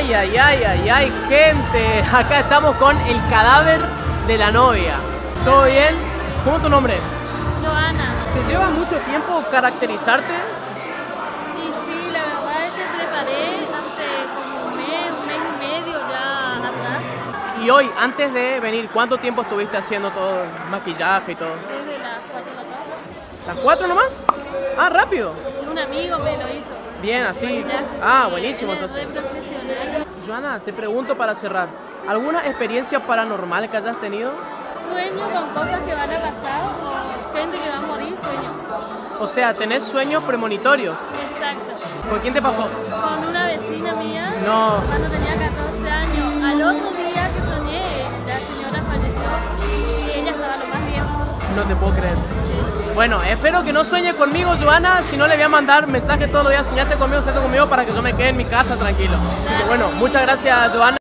Ay, ay, ay, ay, ay, gente. Acá estamos con el cadáver de la novia. ¿Todo bien? ¿Cómo es tu nombre? Joana. ¿Te lleva mucho tiempo caracterizarte? Y sí, la verdad es que preparé hace como un mes, un mes y medio ya atrás, Y hoy, antes de venir, ¿cuánto tiempo estuviste haciendo todo el maquillaje y todo? desde las 4 de la tarde. ¿Las cuatro nomás? Ah, rápido. Un amigo me lo hizo. Bien, así. Ah, buenísimo entonces. Joana, te pregunto para cerrar. ¿Alguna experiencia paranormal que hayas tenido? Sueño con cosas que van a pasar o gente que va a morir, sueño. O sea, ¿tenés sueños premonitorios? Exacto. ¿Por quién te pasó? Con una vecina mía, No. cuando tenía 14 años, al otro día que soñé, la señora falleció y ella estaba lo más bien. No te puedo creer. Bueno, espero que no sueñe conmigo, Joana. Si no, le voy a mandar mensaje todos los días. Soñate conmigo, soñate conmigo para que yo me quede en mi casa tranquilo. Bueno, muchas gracias, Joana.